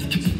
to be